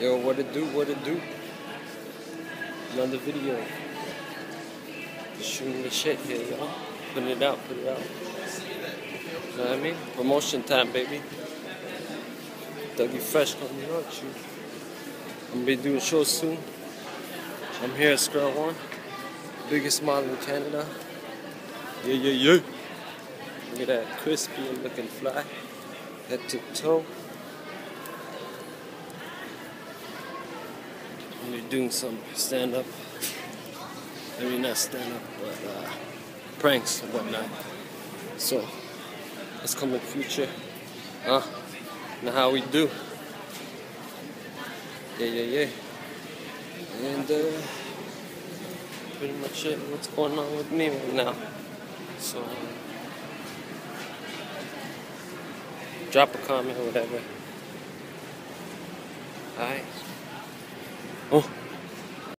Yo, what it do, what it do? Another video. Just Shooting the shit here, y'all. Putting it out, put it out. You know what I mean? Promotion time, baby. Dougie Fresh coming out, you. I'm gonna be doing shows soon. I'm here at Square One. Biggest mall in Canada. Yeah, yeah, yeah. Look at that crispy and looking fly. Head to toe. We're doing some stand up. Maybe not stand up, but uh, pranks and whatnot. So, it's coming future. Huh? Now how we do. Yeah, yeah, yeah. And uh, pretty much it. What's going on with me right now? So, drop a comment or whatever. Alright. Oh.